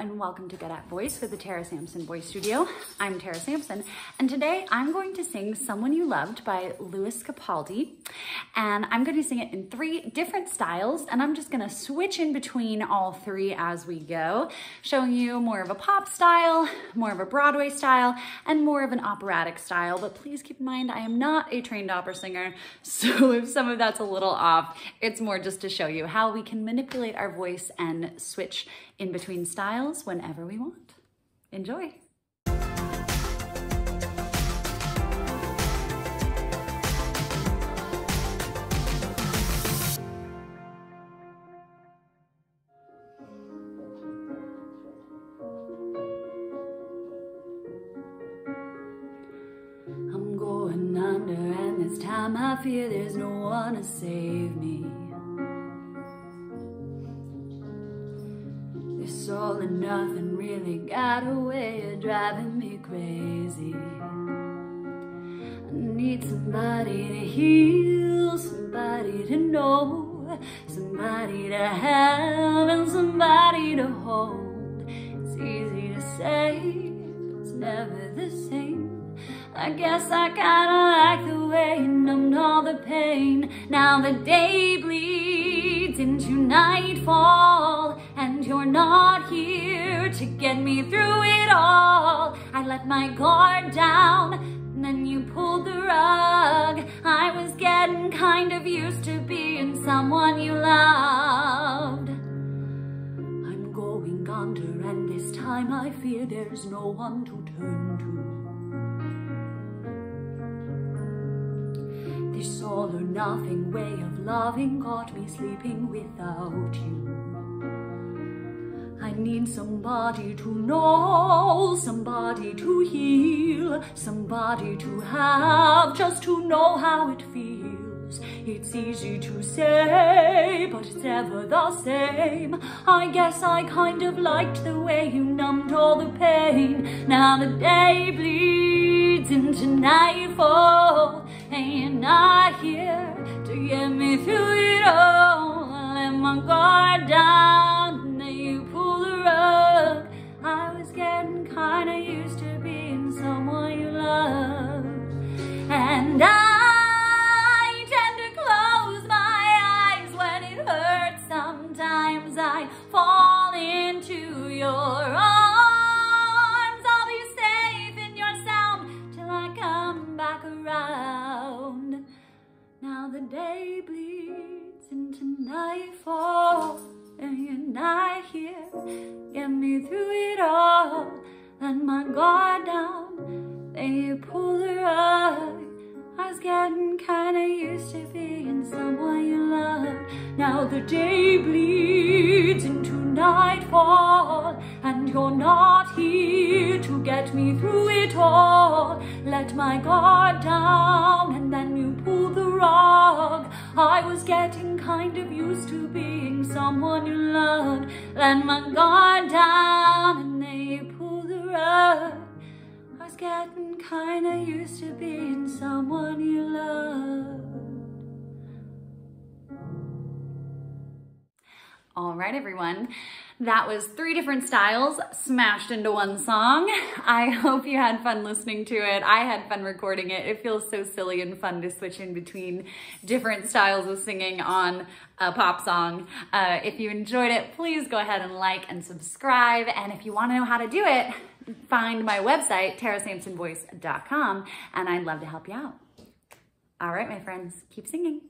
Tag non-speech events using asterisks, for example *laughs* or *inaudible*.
and welcome to Good at Voice with the Tara Sampson Voice Studio. I'm Tara Sampson, and today I'm going to sing Someone You Loved by Lewis Capaldi. And I'm going to sing it in three different styles, and I'm just going to switch in between all three as we go, showing you more of a pop style, more of a Broadway style, and more of an operatic style. But please keep in mind, I am not a trained opera singer, *laughs* so if some of that's a little off, it's more just to show you how we can manipulate our voice and switch in between styles whenever we want. Enjoy. I'm going under and this time I fear there's no one to save me. This all and nothing really got a way of driving me crazy. I need somebody to heal, somebody to know, somebody to have, and somebody to hold. It's easy to say, but it's never the same. I guess I kinda like the way you numbed all the pain. Now the day bleeds into nightfall, and you're not here to get me through it all. I let my guard down, and then you pulled the rug. I was getting kind of used to being someone you loved. I'm going under, and this time I fear there's no one to turn to. This all or nothing way of loving got me sleeping without you. I need somebody to know, somebody to heal, somebody to have, just to know how it feels. It's easy to say, but it's never the same. I guess I kind of liked the way you numbed all the pain. Now the day bleeds into nightfall, and you're not here to get me through it all. I let my guard down, Fall into your arms. I'll be safe in your sound till I come back around. Now the day bleeds into nightfall, and you're not here. Get me through it all. Let my guard down, then you pull the rug. I was getting kinda used to being someone you loved. Now the day bleeds into nightfall, and you're not here to get me through it all. Let my guard down, and then you pull the rug. I was getting kind of used to being someone you loved. Let my guard down, and then you pull the rug. I was getting kinda used to being someone you loved. All right, everyone. That was three different styles smashed into one song. *laughs* I hope you had fun listening to it. I had fun recording it. It feels so silly and fun to switch in between different styles of singing on a pop song. Uh, if you enjoyed it, please go ahead and like and subscribe. And if you want to know how to do it, find my website, tarasampsonvoice.com, and I'd love to help you out. All right, my friends, keep singing.